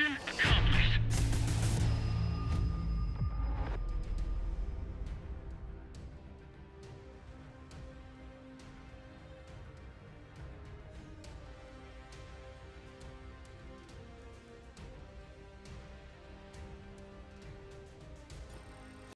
Mission